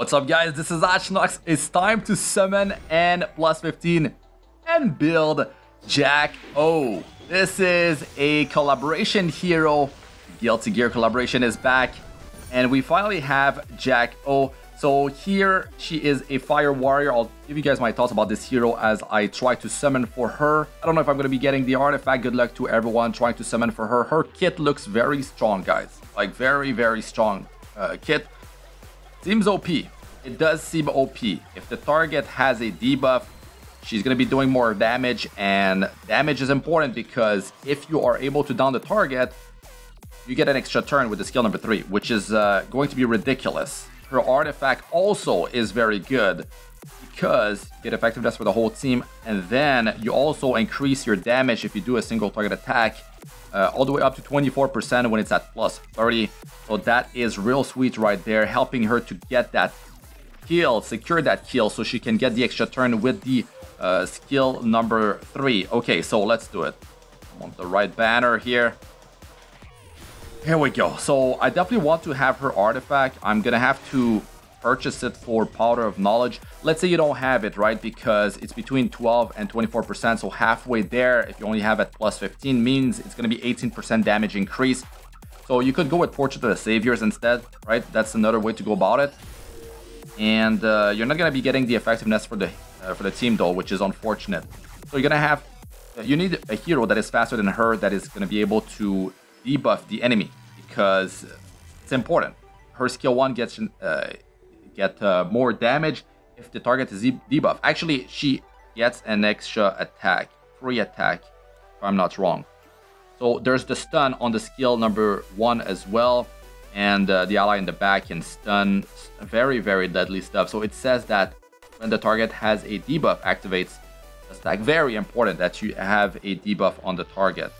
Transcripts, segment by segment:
What's up guys, this is Astranox. It's time to summon and plus 15 and build Jack O. This is a collaboration hero. Guilty Gear collaboration is back and we finally have Jack O. So here she is a fire warrior. I'll give you guys my thoughts about this hero as I try to summon for her. I don't know if I'm going to be getting the artifact. Good luck to everyone trying to summon for her. Her kit looks very strong, guys. Like very, very strong uh, kit. Seems OP. It does seem OP. If the target has a debuff, she's going to be doing more damage. And damage is important because if you are able to down the target, you get an extra turn with the skill number 3, which is uh, going to be ridiculous. Her artifact also is very good because you get effectiveness for the whole team. And then you also increase your damage if you do a single target attack uh, all the way up to 24% when it's at plus 30. So that is real sweet right there, helping her to get that kill, secure that kill so she can get the extra turn with the uh, skill number 3. Okay, so let's do it. I want the right banner here. Here we go. So I definitely want to have her artifact. I'm to have to purchase it for Powder of Knowledge. Let's say you don't have it, right? Because it's between 12 and 24%. So halfway there, if you only have it plus 15, means it's going to be 18% damage increase. So you could go with Portrait of the Saviors instead, right? That's another way to go about it. And uh, you're not going to be getting the effectiveness for the uh, for the team though, which is unfortunate. So you're going to have, you need a hero that is faster than her that is going to be able to debuff the enemy because it's important. Her skill 1 gets uh, get uh, more damage if the target is debuff. Actually, she gets an extra attack, free attack, if I'm not wrong. So there's the stun on the skill number 1 as well. And uh, the ally in the back can stun very, very deadly stuff. So it says that when the target has a debuff activates the stack. Very important that you have a debuff on the target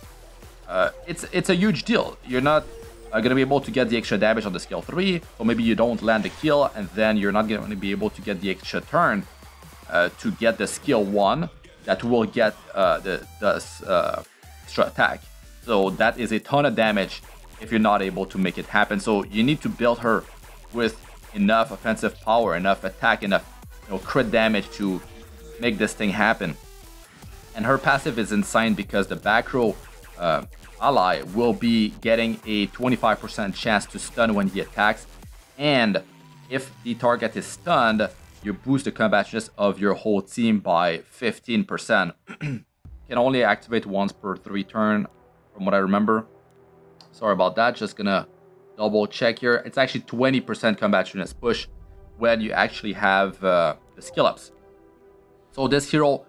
uh, it's it's a huge deal. You're not uh, going to be able to get the extra damage on the skill 3, or maybe you don't land the kill, and then you're not going to be able to get the extra turn uh, to get the skill 1 that will get uh, the, the uh, extra attack. So that is a ton of damage if you're not able to make it happen. So you need to build her with enough offensive power, enough attack, enough you know, crit damage to make this thing happen. And her passive is insane because the back row uh, ally will be getting a 25% chance to stun when he attacks. And if the target is stunned, you boost the combativeness of your whole team by 15%. Can only activate once per three turn, from what I remember. Sorry about that, just gonna double check here. It's actually 20% combativeness push when you actually have uh, the skill ups. So this hero,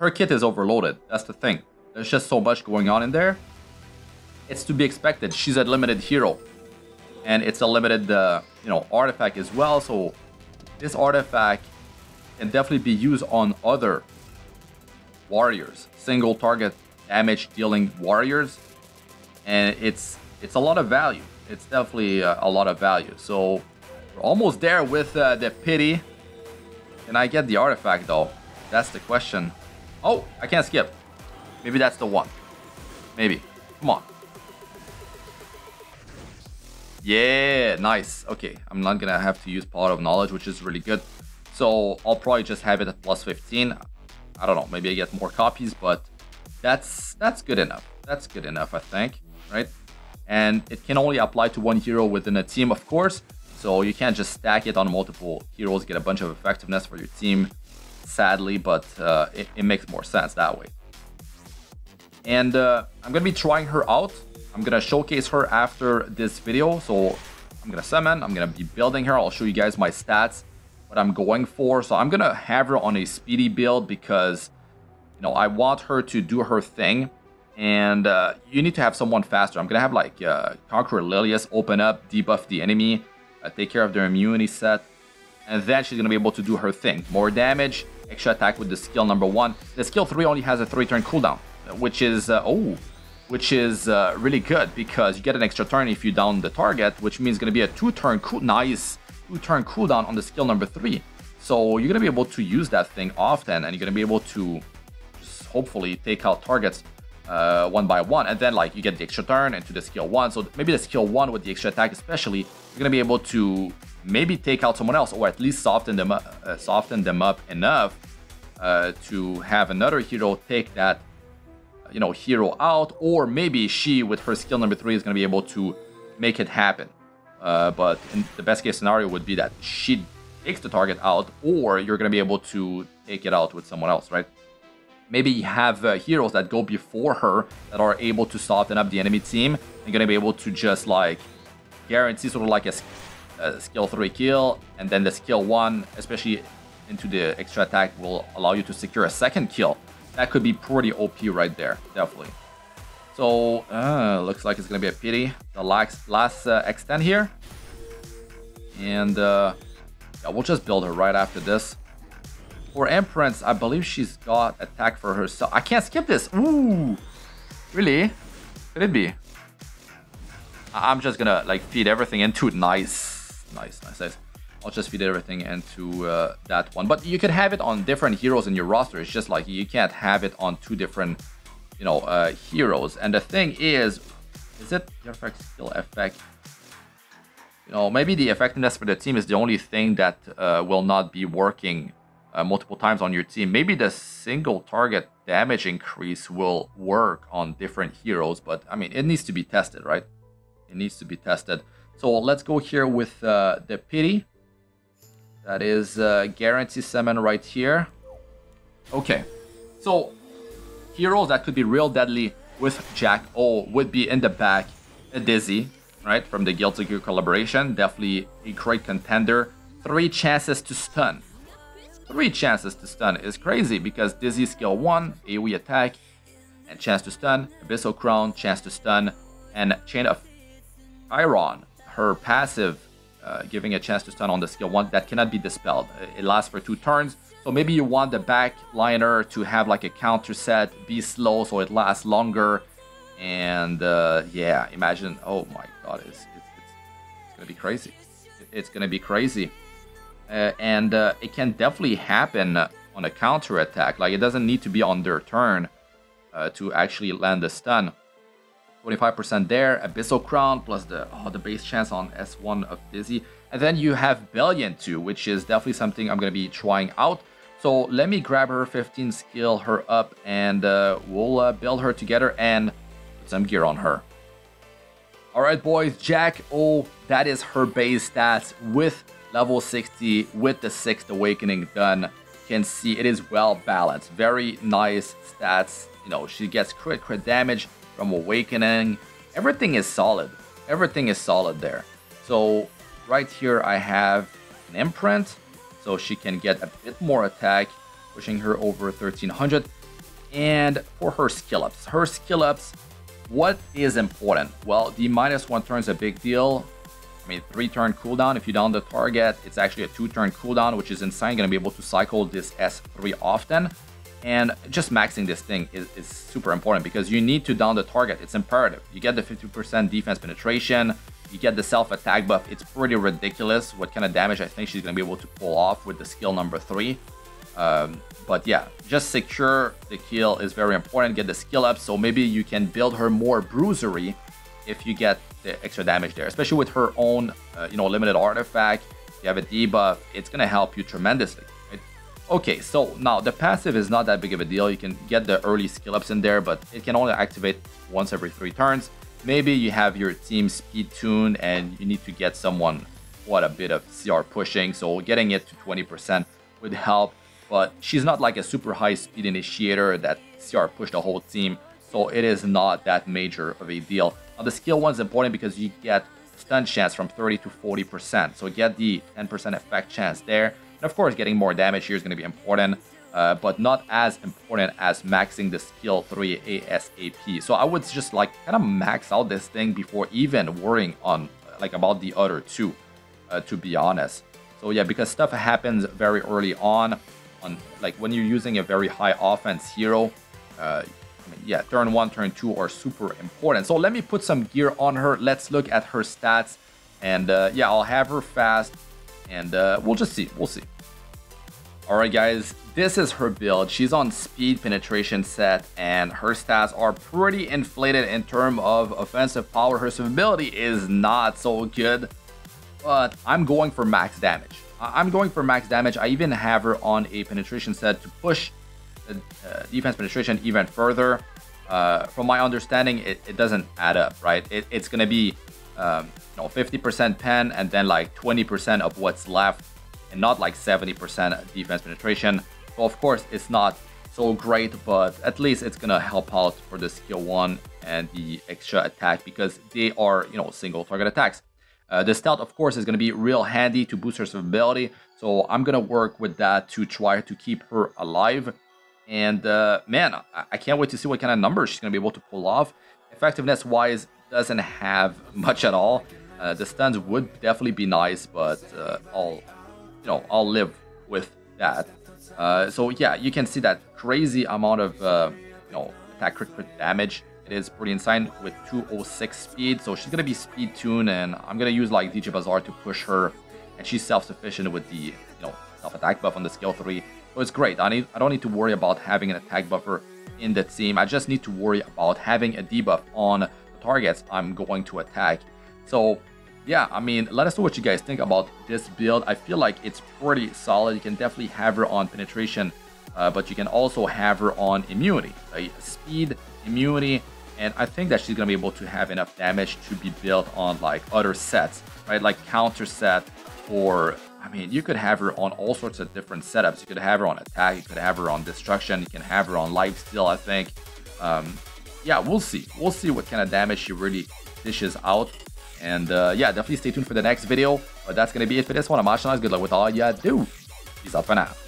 her kit is overloaded, that's the thing. There's just so much going on in there it's to be expected. She's a limited hero. And it's a limited, uh, you know, artifact as well. So this artifact can definitely be used on other warriors. Single target damage dealing warriors. And it's it's a lot of value. It's definitely uh, a lot of value. So we're almost there with uh, the pity. Can I get the artifact though? That's the question. Oh, I can't skip. Maybe that's the one. Maybe. Come on. Yeah, nice. Okay, I'm not gonna have to use Powder of Knowledge, which is really good. So I'll probably just have it at plus 15. I don't know, maybe I get more copies, but that's that's good enough. That's good enough, I think, right? And it can only apply to one hero within a team, of course. So you can't just stack it on multiple heroes, get a bunch of effectiveness for your team, sadly, but uh, it, it, makes more sense that way. And uh, I'm gonna be trying her out I'm gonna showcase her after this video. So I'm gonna summon, I'm gonna be building her. I'll show you guys my stats, what I'm going for. So I'm gonna have her on a speedy build because, you know, I want her to do her thing. And uh, you need to have someone faster. I'm gonna have like uh, Conqueror Lilias open up, debuff the enemy, uh, take care of their immunity set. And then she's gonna be able to do her thing. More damage, extra attack with the skill number one. The skill three only has a three turn cooldown, which is, uh, oh, which is uh, really good because you get an extra turn if you down the target, which means going to be a two-turn cool, nice two-turn cooldown on the skill number three. So you're going to be able to use that thing often, and you're going to be able to hopefully take out targets uh, one by one, and then like you get the extra turn into the skill one. So maybe the skill one with the extra attack, especially, you're going to be able to maybe take out someone else, or at least soften them up, uh, soften them up enough uh, to have another hero take that, you know, hero out, or maybe she, with her skill number three, is going to be able to make it happen. Uh, but the best case scenario would be that she takes the target out, or you're going to be able to take it out with someone else, right? Maybe you have uh, heroes that go before her that are able to soften up the enemy team and going to be able to just like guarantee sort of like a, a skill 3 kill, and then the skill 1, especially into the extra attack, will allow you to secure a second kill. That could be pretty OP right there, definitely. So, uh, looks like it's to be a pity. The last, last uh, extend here. And uh, yeah, we'll just build her right after this. For Empress, I believe she's got attack for herself. I can't skip this. Ooh. Really? Could it be? I'm just gonna like feed everything into it. Nice. Nice, nice, nice. I'll just feed everything into uh, that one. But you could have it on different heroes in your roster. It's just like you can't have it on two different you know, uh, heroes. And the thing is, is it the effect skill effect? You know, maybe the effectiveness for the team is the only thing that uh, will not be working uh, multiple times on your team. Maybe the single target damage increase will work on different heroes, but I mean, it needs to be tested, right? It needs to be tested. So let's go here with uh, the pity. That is uh, guarantee summon right here. Okay, so heroes that could be real deadly with Jack O would be in the back, a Dizzy, right, from the Guilty Gear collaboration. Definitely a great contender. Three chances to stun. Three chances to stun is crazy because Dizzy skill 1, AoE attack, and chance to stun, Abyssal Crown, chance to stun, and Chain of Iron, her passive, uh, giving a chance to stun on the skill 1 that cannot be dispelled. It lasts for two turns, so maybe you want the backliner to have like a counter set, be slow so it lasts longer. And uh, yeah, imagine, oh my god, it's, it's, it's, it's gonna be crazy. It's gonna be crazy. Uh, and uh, it can definitely happen on a counter attack. Like it doesn't need to be on their turn uh, to actually land the stun. 25% there, Abyssal Crown plus the oh, the base chance on S1 of Dizzy. And then you have Brilliant too, which is definitely something I'm going to be trying out. So let me grab her 15 skill her up and uh, we'll uh, build her together and put some gear on her. Alright boys, Jack O, that is her base stats with level 60 with the 6th Awakening done. Can see it is well balanced. Very nice stats. You know, she gets crit crit damage from Awakening. Everything is solid. Everything is solid there. So right here I have an imprint so she can get a bit more attack, pushing her over 1300. And for her skill ups, her skill ups, what is important? Well, the minus one turn is a big deal. I mean, three turn cooldown. If you down the target, it's actually a two turn cooldown, which is insane. Gonna be able to cycle this S3 often. And just maxing this thing is, is super important because you need to down the target. It's imperative. You get the 50% defense penetration, you get the self-attack buff. It's pretty ridiculous what kind of damage I think she's going to be able to pull off with the skill number 3. Um, but yeah, just secure the kill is very important. Get the skill up, so maybe you can build her more bruisery if you get the extra damage there. Especially with her own, uh, you know, limited artifact. You have a debuff. It's going to help you tremendously. Okay, so now the passive is not that big of a deal. You can get the early skill ups in there, but it can only activate once every three turns. Maybe you have your team speed tuned and you need to get someone what a bit of CR pushing, so getting it to 20% would help. But she's not like a super high speed initiator that CR pushed the whole team, so it is not that major of a deal. Now the skill one is important because you get stun chance from 30 to 40%, so get the 10% effect chance there. And of course, getting more damage here is going to be important uh, but not as important as maxing the skill 3 ASAP. So I would just like kind of max out this thing before even worrying on like about the other two, uh, to be honest. So yeah, because stuff happens very early on, on like when you're using a very high offense hero, uh, I mean, yeah, turn one, turn two are super important. So let me put some gear on her. Let's look at her stats. And uh, yeah, I'll have her fast and uh, we'll just see. We'll see. Alright guys, this is her build. She's on speed penetration set and her stats are pretty inflated in terms of offensive power. Her survivability is not so good. but I'm going for max damage. I'm going for max damage. I even have her on a penetration set to push the uh, defense penetration even further. Uh, from my understanding, it, it, doesn't add up, right? It, it's going to be um, you know 50% pen and then like 20% of what's left and not like 70% defense penetration. So of course, it's not so great, but at least it's to help out for the skill 1 and the extra attack because they are, you know, single target attacks. Uh, the stealth, of course, is to be real handy to boost her survivability. So I'm to work with that to try to keep her alive. And uh, man, I-, I can't wait to see what kind of numbers she's to be able to pull off. Effectiveness-wise, doesn't have much at all. Uh, the stuns would definitely be nice, but uh, I'll, you know, I'll live with that. Uh, so yeah, you can see that crazy amount of, uh, you know, attack crit damage it is pretty insane with 206 speed, so she's gonna be speed tuned, and I'm gonna use like DJ Bazaar to push her, and she's self-sufficient with the you know self-attack buff on the skill 3. So it's great. I need I don't need to worry about having an attack buffer in the team. I just need to worry about having a debuff on targets I'm going to attack. So yeah, I mean, let us know what you guys think about this build. I feel like it's pretty solid. You can definitely have her on penetration, uh, but you can also have her on immunity, right? Speed, immunity, and I think that she's gonna be able to have enough damage to be built on like other sets, right? Like counter set, or I mean, you could have her on all sorts of different setups. You could have her on attack, you could have her on destruction, you can have her on life steal. I think. Um, yeah, we'll see. We'll see what kind of damage she really dishes out. And uh, yeah, definitely stay tuned for the next video. But that's gonna be it for this one. I'm Astranox. Good luck with all you do. Peace out for now.